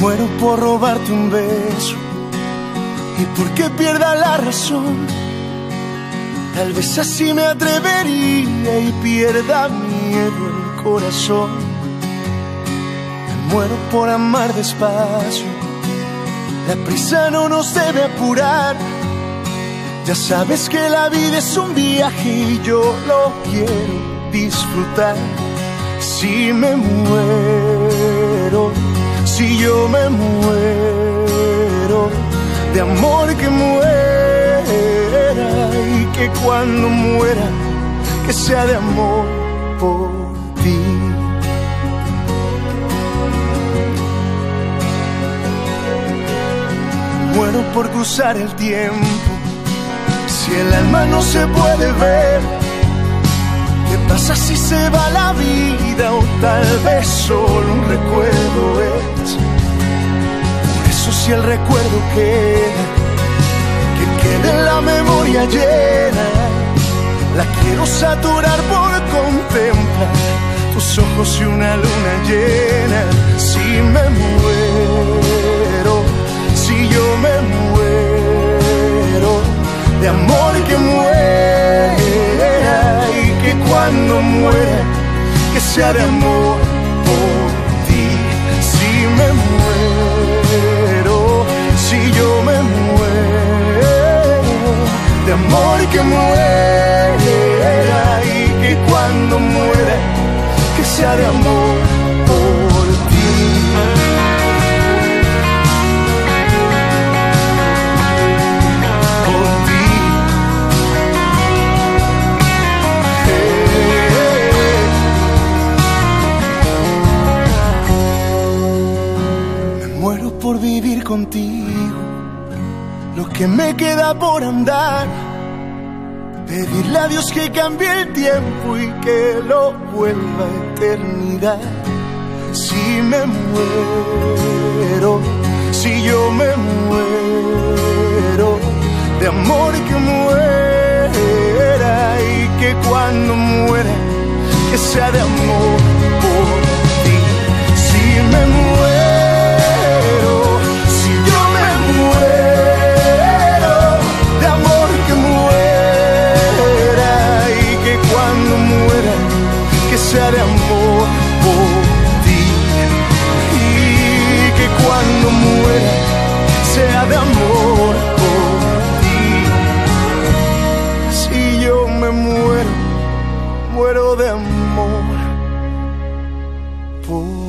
muero por robarte un beso y porque pierda la razón. Tal vez así me atrevería y pierda miedo el corazón. Muero por amar despacio. La prisa no nos debe apurar. Ya sabes que la vida es un viaje y yo lo quiero disfrutar. Si me muero, si yo me muero de amor que muera y que cuando muera que sea de amor por ti. Muero por cruzar el tiempo, si el alma no se puede ver. ¿Qué pasa si se va la vida o tal vez solo un recuerdo es? Si el recuerdo queda, que quede la memoria llena. La quiero saturar por contemplar tus ojos y una luna llena. Si me muero, si yo me muero de amor que muera y que cuando muera que sea de amor que muera y que cuando muera que sea de amor por ti. Por vivir contigo, lo que me queda por andar. Pedirle a Dios que cambie el tiempo y que lo vuelva a eternidad. Si me muero, si yo me muero, de amor que muera y que cuando muera, que sea de amor por ti. Y que cuando muera, sea de amor por ti. Si yo me muero, muero de amor por ti.